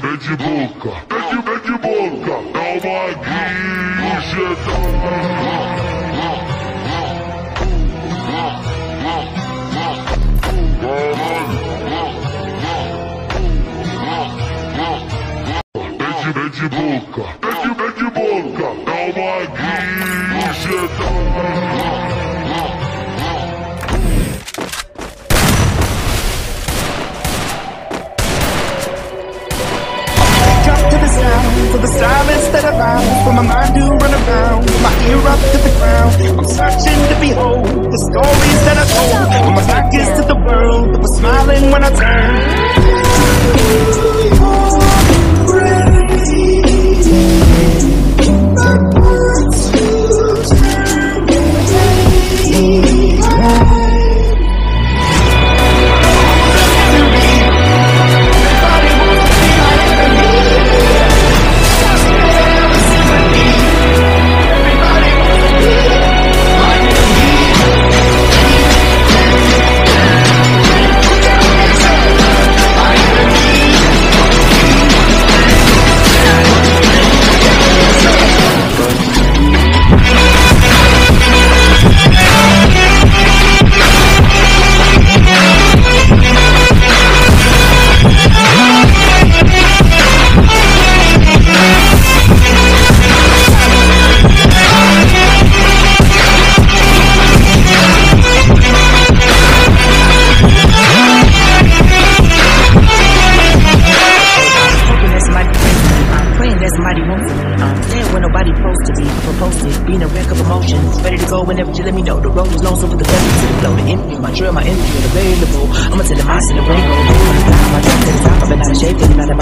de, é de boca, é de, de boca, é uma guincha. É de, boca, é de, de boca. The silence that allows for my mind to run around, my ear up to the ground. I'm searching to behold the stories that I told. When my back is to the world, that was smiling when I turned. Somebody wants. I'm there where nobody supposed to be. Proposed being a wreck of emotions. Ready to go whenever you let me know. The road is long, so for the pedal to the flow. The empty, my trail, my energy are available. I'ma tell them I send the rain go. My drop to the top, I've been out of shape, feeling out of